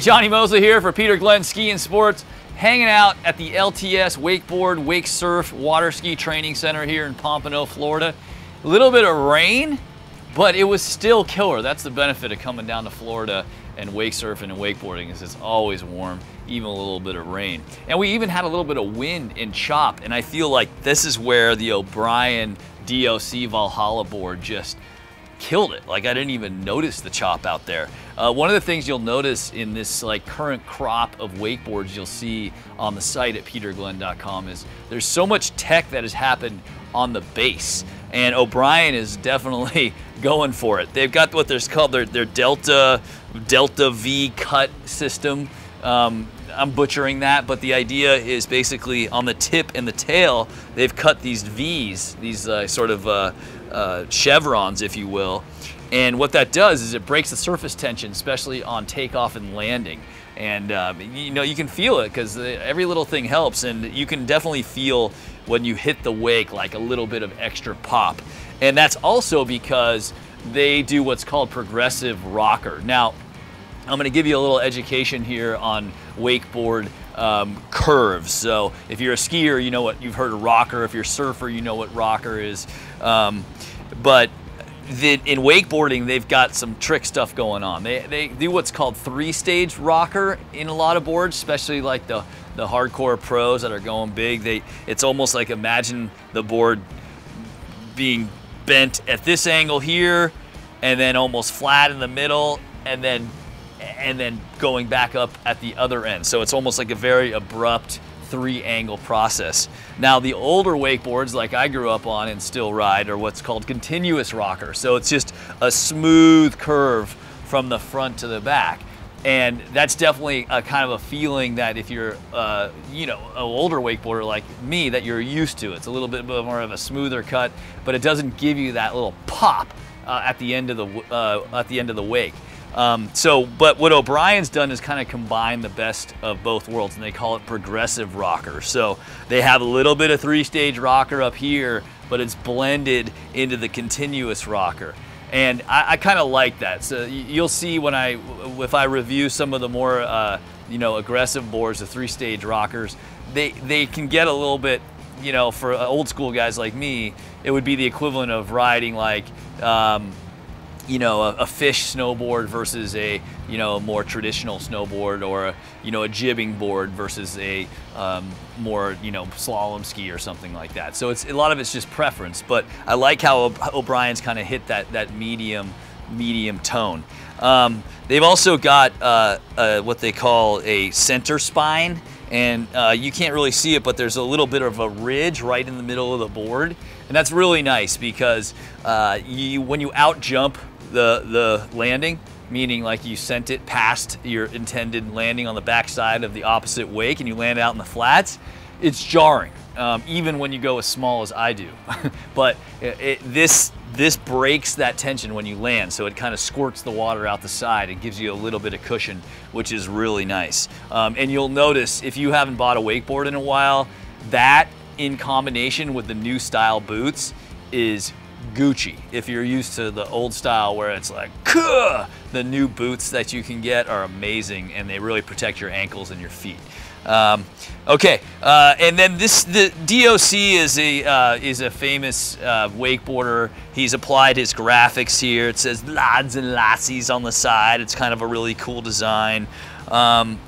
Jonny Moseley here for Peter Glenn Ski and Sports, hanging out at the LTS Wakeboard Wake Surf Water Ski Training Center here in Pompano, Florida. A little bit of rain, but it was still killer. That's the benefit of coming down to Florida and wake surfing and wakeboarding is it's always warm, even a little bit of rain. And we even had a little bit of wind and chop, and I feel like this is where the O'Brien DOC Valhalla board just killed it. Like I didn't even notice the chop out there. Uh, one of the things you'll notice in this like current crop of wakeboards you'll see on the site at peterglenn.com is there's so much tech that has happened on the base. And O'Brien is definitely going for it. They've got what they're called their, their Delta Delta V cut system. Um, I'm butchering that, but the idea is basically on the tip and the tail, they've cut these V's, these uh, sort of uh, uh, chevrons, if you will. And what that does is it breaks the surface tension, especially on takeoff and landing. And um, you know you can feel it because every little thing helps, and you can definitely feel when you hit the wake like a little bit of extra pop. And that's also because they do what's called progressive rocker. Now, I'm going to give you a little education here on wakeboard um, curves. So if you're a skier, you know what you've heard of rocker. If you're a surfer, you know what rocker is. Um, but the, in wakeboarding, they've got some trick stuff going on. They, they do what's called three-stage rocker in a lot of boards, especially like the, the hardcore pros that are going big. They, it's almost like imagine the board being bent at this angle here, and then almost flat in the middle, and then and then going back up at the other end. So it's almost like a very abrupt three angle process. Now the older wakeboards like I grew up on and still ride are what's called continuous rocker. So it's just a smooth curve from the front to the back. And that's definitely a kind of a feeling that if you're, uh, you know, an older wakeboarder like me, that you're used to. It's a little bit more of a smoother cut, but it doesn't give you that little pop uh, at the end of the uh, at the end of the wake. Um, so, but what O'Brien's done is kind of combine the best of both worlds, and they call it progressive rocker. So they have a little bit of three-stage rocker up here, but it's blended into the continuous rocker. And I, I kind of like that. So you'll see when I, if I review some of the more, uh, you know, aggressive boards, the three-stage rockers, they they can get a little bit, you know, for old school guys like me, it would be the equivalent of riding like. Um, you know, a, a, fish snowboard versus a, you know, a more traditional snowboard or, a, you know, a jibbing board versus a um, more, you know, slalom ski or something like that. So it's a lot of it's just preference, but I like how O'Brien's kind of hit that, that medium, medium tone. Um, they've also got uh, uh, what they call a center spine and uh, you can't really see it, but there's a little bit of a ridge right in the middle of the board. And that's really nice because uh, you, when you out jump the, the landing, meaning like you sent it past your intended landing on the backside of the opposite wake and you land out in the flats, it's jarring, um, even when you go as small as I do. but it, it, this, this breaks that tension when you land, so it kind of squirts the water out the side and gives you a little bit of cushion, which is really nice. Um, and you'll notice, if you haven't bought a wakeboard in a while, that in combination with the new style boots is Gucci. If you're used to the old style where it's like, Kuh! the new boots that you can get are amazing and they really protect your ankles and your feet. Um, okay, uh, and then this the DOC is a uh, is a famous uh, wakeboarder. He's applied his graphics here. It says lads and lassies on the side. It's kind of a really cool design. Um,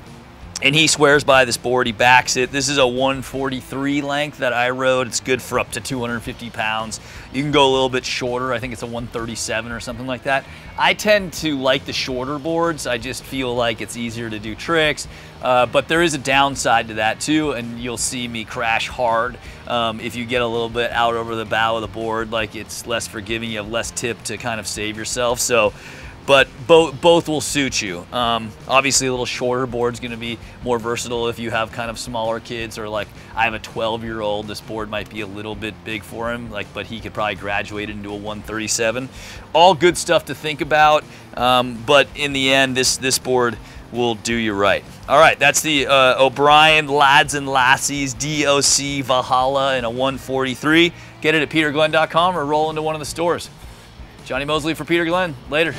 and he swears by this board, he backs it. This is a 143 length that I rode. It's good for up to 250 pounds. You can go a little bit shorter. I think it's a 137 or something like that. I tend to like the shorter boards. I just feel like it's easier to do tricks. Uh, but there is a downside to that too, and you'll see me crash hard um, if you get a little bit out over the bow of the board. Like it's less forgiving, you have less tip to kind of save yourself. So both both will suit you. Um, obviously, a little shorter board is going to be more versatile if you have kind of smaller kids or like I have a 12 year old. This board might be a little bit big for him, like, but he could probably graduate into a 137. All good stuff to think about, um, but in the end, this this board will do you right. All right, that's the uh, O'Brien Lads and Lassies DOC Valhalla in a 143. Get it at peterglenn.com or roll into one of the stores. Jonny Moseley for Peter Glenn. Later.